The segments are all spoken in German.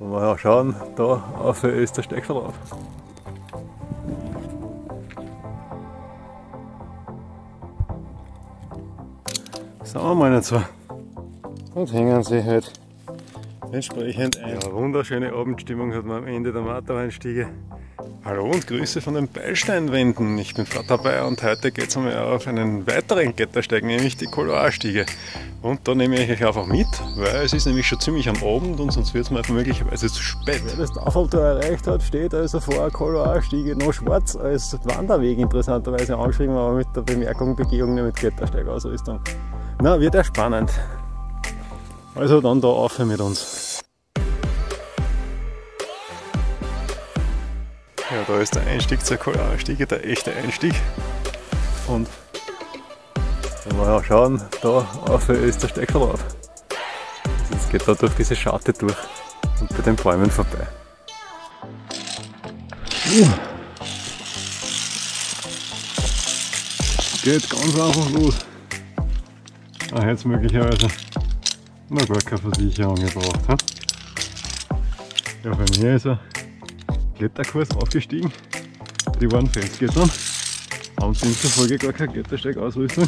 Und wir schauen da auf ist der Steckverlauf. Sagen wir mal nicht so. Und hängen sie halt entsprechend ein. Ja, wunderschöne Abendstimmung hat man am Ende der Matterweinstiege. Hallo und Grüße von den Beilsteinwänden. Ich bin Vater dabei und heute geht es einmal auf einen weiteren Klettersteig, nämlich die Koloarstiege. Und da nehme ich euch einfach mit, weil es ist nämlich schon ziemlich am Abend und sonst wird es mir möglicherweise zu spät. Wer das Tafeltor erreicht hat, steht also vor Koloarstiege noch schwarz als Wanderweg interessanterweise angeschrieben, aber mit der Bemerkung Begehung mit Klettersteigausrüstung. Na, wird ja spannend. Also dann da auf mit uns. Ja, da ist der Einstieg zur Kolarstiege, der echte Einstieg. Und wenn wir ja schauen, da auf ist der Steckverlauf. Also es geht da durch diese Scharte durch und bei den Bäumen vorbei. Uh. Geht ganz einfach los. Ah, jetzt möglicherweise noch gar keine Versicherung gebraucht. He? Ja, bei mir ist ein Kletterkurs aufgestiegen. Die waren Felsgittern, haben demzufolge gar keine Klettersteigausrüstung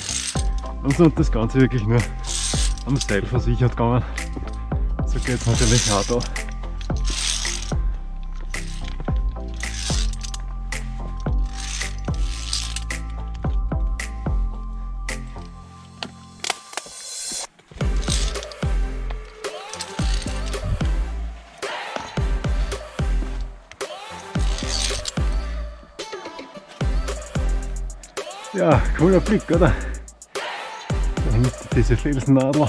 und sind das Ganze wirklich nur am Seil versichert gegangen. So geht es natürlich auch da. Ja, cooler Blick, oder? Da hinten diese Felsennadel,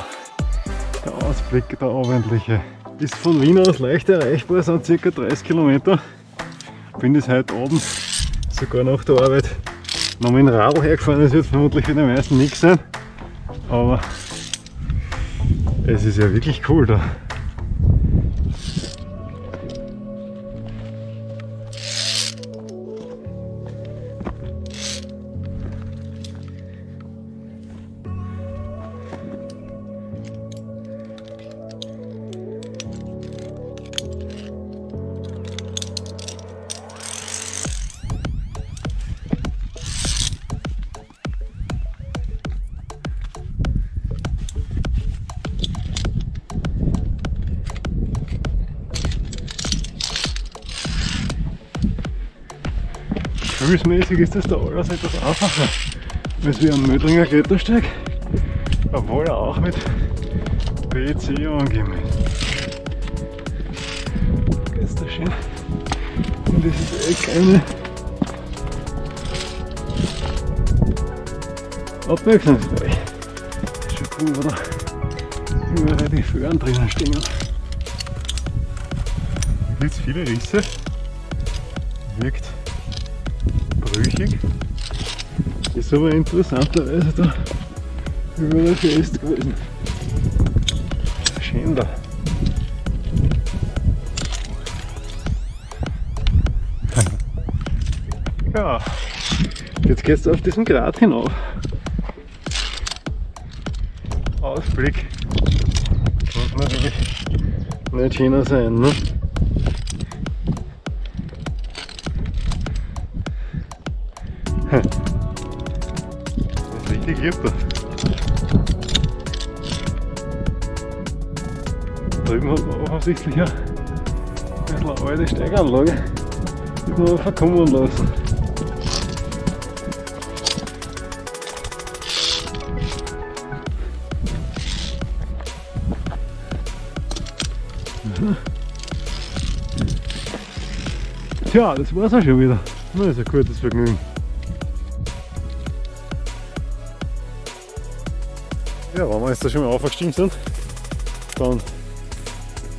der Ausblick, der abendliche. Ist von Wien aus leicht erreichbar, sind ca. 30 Kilometer. Bin jetzt heute Abend sogar nach der Arbeit noch mit dem Radl hergefahren. Das wird vermutlich für die meisten nichts sein. Aber es ist ja wirklich cool da. Gefühlsmäßig ist das da alles etwas einfacher als wie am Mödringer Klettersteig, obwohl er auch mit BC angegeben ist. Geht's da schön in dieses Eck eine abwechslungsreich. Ist schon cool, oder? Überall die Föhren drinnen stehen. Da gibt es viele Risse. Wirkt brüchig. Ist aber interessanterweise da überall fest gewesen. Schön da. Ja, jetzt gehst du auf diesen Grat hinauf. Ausblick. Muss natürlich nicht schöner sein, ne? Das ist richtig da. Drüben hat man offensichtlich eine alte Steiganlage, die man verkommen lassen. Tja, das war's auch schon wieder. Na, ist ein gutes Vergnügen. Ja, wenn wir jetzt da schon mal aufgestiegen sind, dann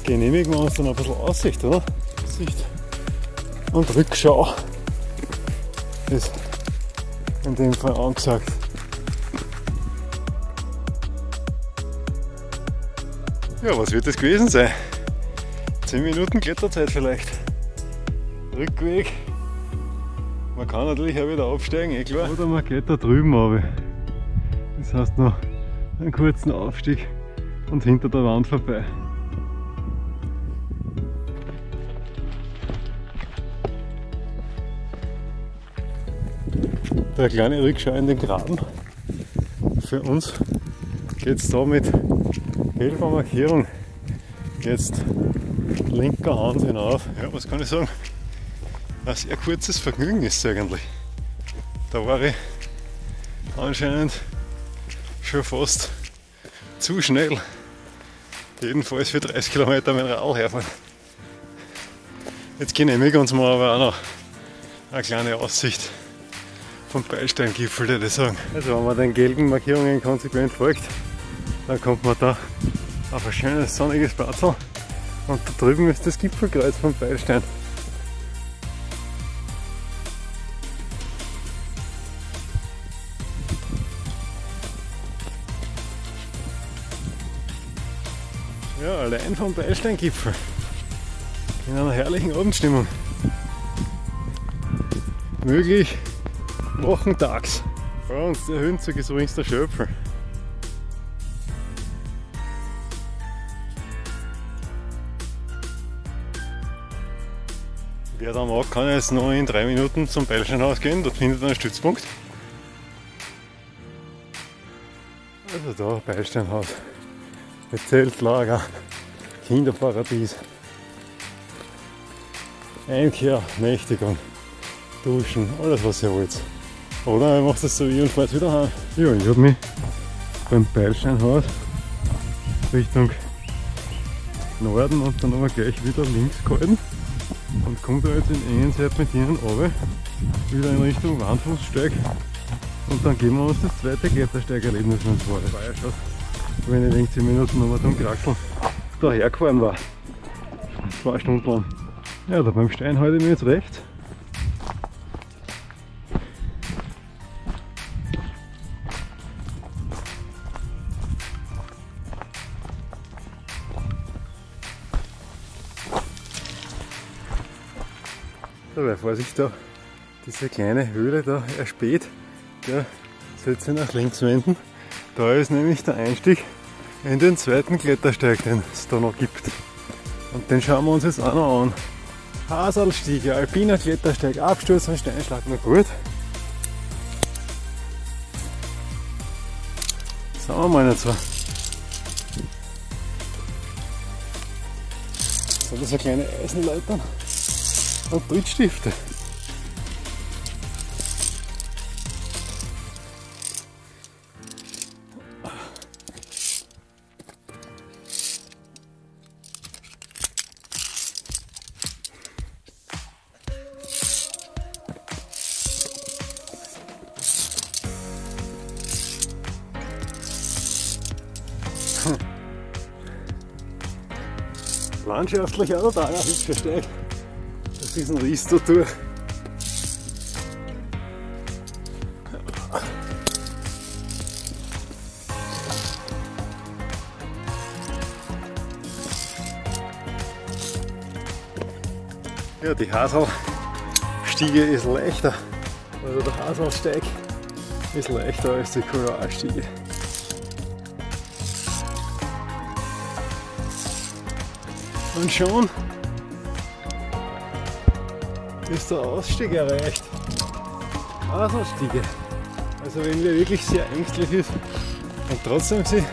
genehmigen wir uns dann ein bisschen Aussicht, oder? Aussicht und Rückschau ist in dem Fall angesagt. Ja, was wird das gewesen sein? 10 Minuten Kletterzeit vielleicht. Rückweg. Man kann natürlich auch wieder aufsteigen, eh klar. Oder man da drüben runter. Das heißt noch einen kurzen Aufstieg und hinter der Wand vorbei. Der kleine Rückschau in den Graben. Für uns geht es da mit Hilfe Markierung jetzt linker Hand hinauf. Ja, was kann ich sagen? Ein sehr kurzes Vergnügen ist es eigentlich. Da war ich anscheinend schon fast zu schnell. Jedenfalls für 30 Kilometer mein Rad herfahren. Jetzt genehmigen uns mal aber auch noch eine kleine Aussicht vom Beilsteingipfel, würde ich sagen. Also wenn man den gelben Markierungen konsequent folgt, dann kommt man da auf ein schönes sonniges Platz und da drüben ist das Gipfelkreuz vom Beilstein. Ja, allein vom Beilsteingipfel. In einer herrlichen Abendstimmung. Möglich wochentags. Vor uns der Höhenzug ist übrigens der Schöpfer. Wer da mag, kann jetzt noch in drei Minuten zum Beilsteinhaus gehen, dort findet er einen Stützpunkt. Also da, Beilsteinhaus. Mit Zeltlager, Kinderparadies. Einkehr, Nächtigung, Duschen, alles was ihr wollt. Oder ihr macht das so wie und fahrt wieder heim. Ja, ich habe mich beim Beilsteinhaus Richtung Norden und dann aber gleich wieder links gehalten und komme da jetzt in engen Serpentinen runter, wieder in Richtung Wandfußsteig und dann geben wir uns das zweite Klettersteigerlebnis, wenn es wenn ich wegen 10 Minuten nochmal zum Krackeln dahergefahren war. Zwei Stunden lang. Ja, da beim Stein halte ich mich jetzt recht. Dabei Vorsicht da, diese kleine Höhle da erspäht, der sollte nach links wenden. Da ist nämlich der Einstieg in den zweiten Klettersteig, den es da noch gibt. Und den schauen wir uns jetzt auch noch an. Haselstiege, alpiner Klettersteig, Absturz und Steinschlag, na gut. Sagen wir mal nicht so. So, das sind kleine Eisenleitern und Trittstifte. Landschaftlich auch ein hübscher Steig. Durch diesen Ries da durch. Ja, die Haselstiege ist leichter. Also der Haselsteig ist leichter als die Koralstiege. Und schon ist der Ausstieg erreicht. Haselstiege. Also wenn wer wirklich sehr ängstlich ist und trotzdem sie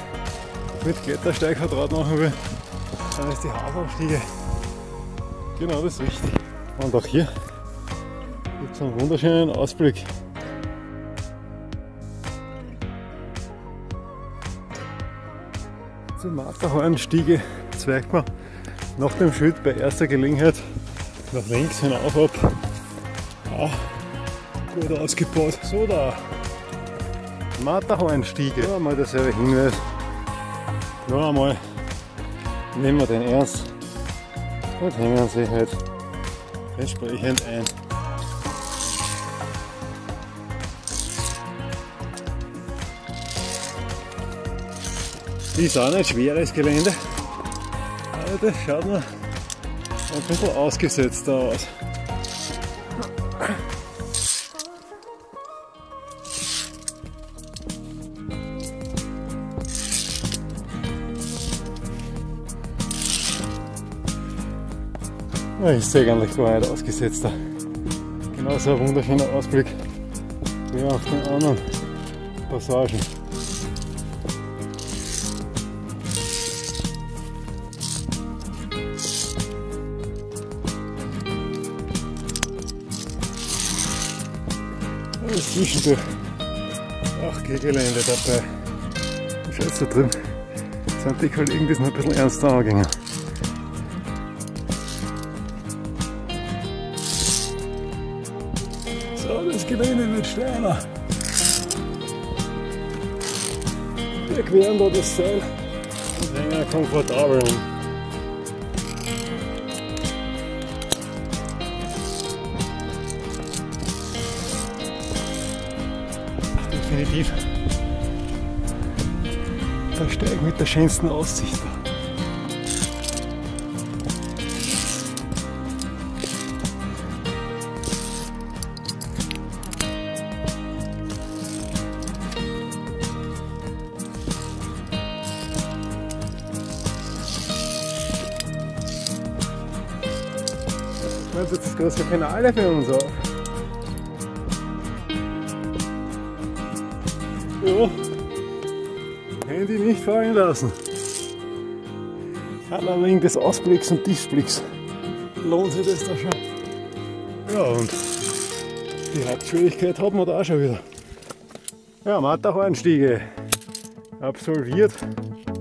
mit Klettersteig vertraut machen will, dann ist die Haselstiege genau das Richtige. Und auch hier gibt es einen wunderschönen Ausblick. Zur Matterhornstiege zeigt man nach dem Schritt bei erster Gelegenheit nach links hinauf ab. Ah, gut ausgebaut. So da. Matterhornstiege. Ja, mal derselbe Hinweis. Noch einmal nehmen wir den ernst und hängen sie halt entsprechend ein. Ist auch nicht schweres Gelände. Das schaut mir ein bisschen ausgesetzter aus. Ich sehe eigentlich gar nicht ausgesetzter. Genauso ein wunderschöner Ausblick wie auf den anderen Passagen. Zwischendurch auch Gelände dabei. Scheiße drin sind die Kollegen, die sind ein bisschen ernster angegangen. So, das Gelände wird steiler. Wir queren da das Seil und hängen komfortabel Definitiv der Steig mit der schönsten Aussicht. jetzt das große Finale für uns auf. Fallen lassen. Allein wegen des Ausblicks und Tiefblicks lohnt sich das da schon. Ja, und die Hauptschwierigkeit hat man da auch schon wieder. Ja, Matterhornstiege absolviert.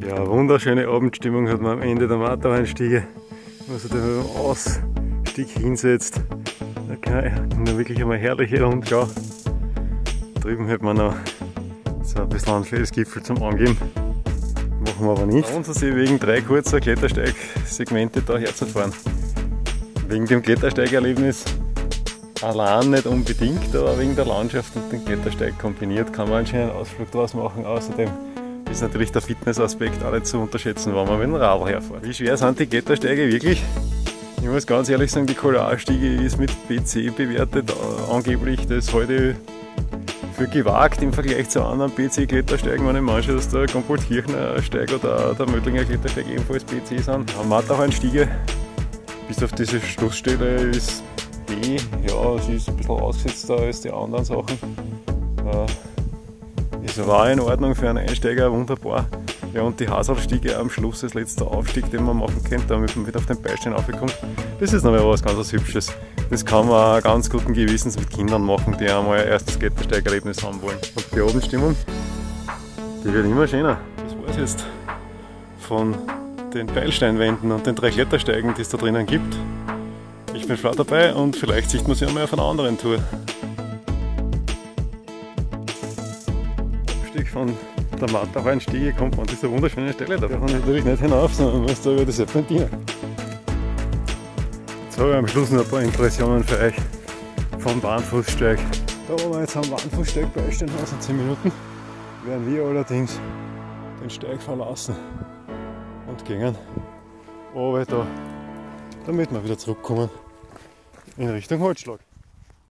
Ja, wunderschöne Abendstimmung hat man am Ende der Matterhornstiege. Also der Aus Stieg hinsetzt. Da kann man wirklich einmal herrliche Rundschau. Drüben hat man noch so ein bisschen einen Felsgipfel zum Angeben. Machen wir aber nicht. Und sie wegen drei kurzer Klettersteigsegmente da herzufahren. Wegen dem Klettersteigerlebnis allein nicht unbedingt, aber wegen der Landschaft und dem Klettersteig kombiniert kann man einen schönen Ausflug draus machen. Außerdem ist natürlich der Fitnessaspekt auch nicht zu unterschätzen, wenn man mit dem Radl herfährt. Wie schwer sind die Klettersteige wirklich? Ich muss ganz ehrlich sagen, die Kolarstiege ist mit PC bewertet, äh, angeblich. Das ich für gewagt im Vergleich zu anderen PC-Klettersteigen, wenn ich manche, dass der Gompoldkirchner Steig oder der Mödlinger Klettersteig ebenfalls PC sind. Am Matterhornstiege, bis auf diese Schlussstelle ist B, ja, sie ist ein bisschen ausgesetzter als die anderen Sachen. Äh, ist aber in Ordnung für einen Einsteiger, wunderbar. Ja, und die Hasaufstiege am Schluss als letzter Aufstieg, den man machen könnte, damit man wieder auf den Beistein aufkommt, das ist nochmal was ganz was Hübsches. Das kann man ganz guten Gewissens mit Kindern machen, die einmal ein erstes Klettersteigerlebnis haben wollen. Und die Abendstimmung, die wird immer schöner. Das war es jetzt von den Beilsteinwänden und den drei Klettersteigen, die es da drinnen gibt. Ich bin flott dabei und vielleicht sieht man sie einmal auf einer anderen Tour. Abstieg von der Matterhornstiege kommt man an dieser wunderschönen Stelle. Da kann ich natürlich nicht hinauf, sondern muss da über die habe ich am Schluss noch ein paar Impressionen für euch vom Bahnfußsteig. Da wo wir jetzt am Bahnfußsteig beistehen, also 10 Minuten, werden wir allerdings den Steig verlassen und gehen aber da, damit wir wieder zurückkommen in Richtung Holzschlag.